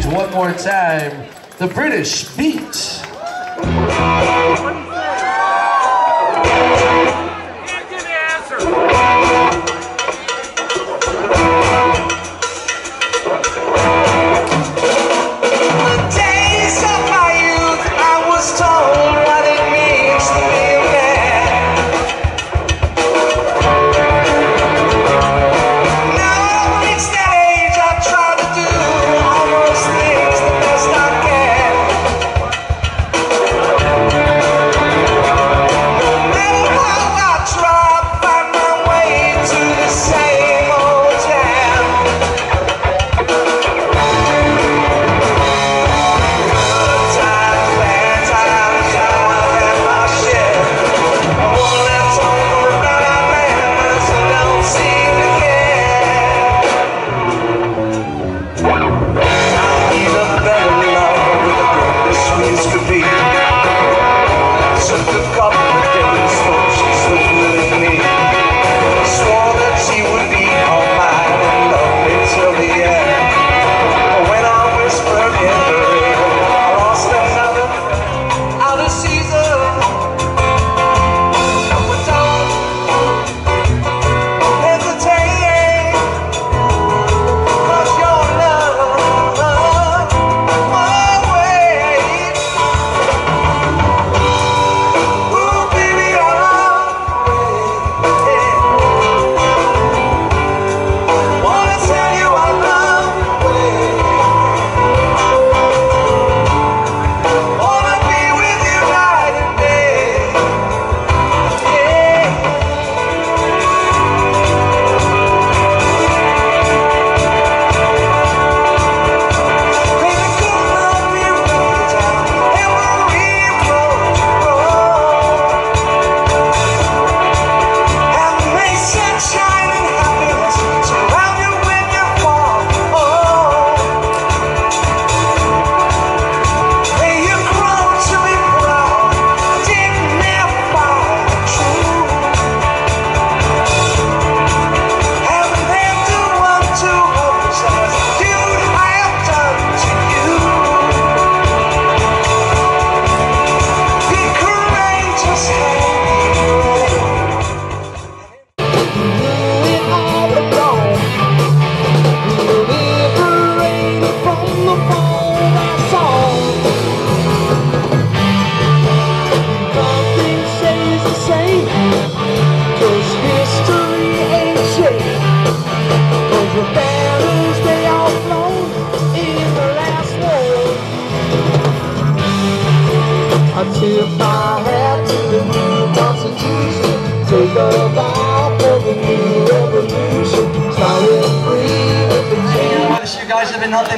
stage one more time, the British Beat.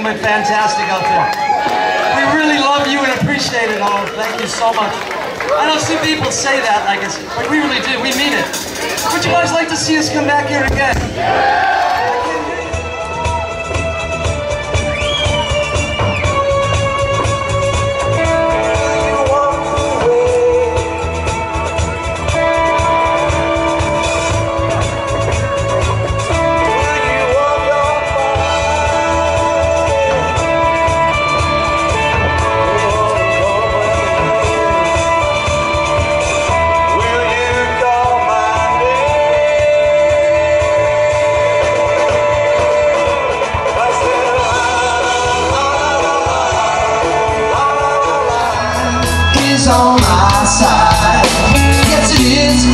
But fantastic out there. We really love you and appreciate it all. Thank you so much. I don't see people say that like it's, but we really do. We mean it. Would you guys like to see us come back here again? On my side. Yes it is,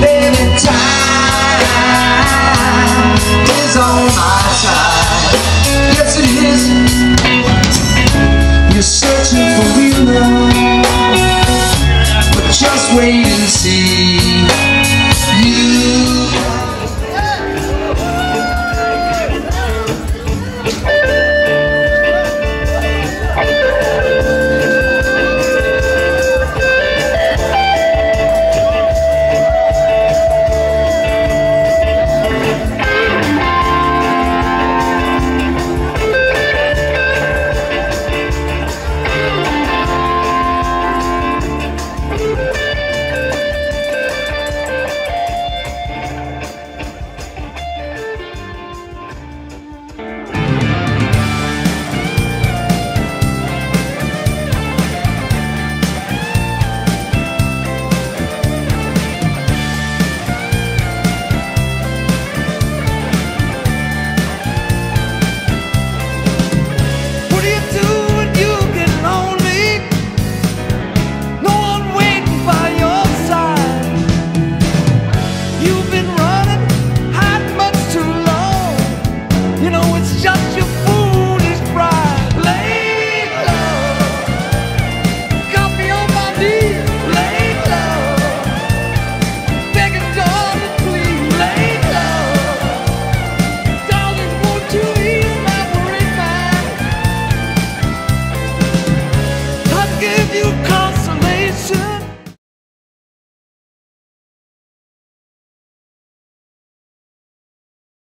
baby time is on my side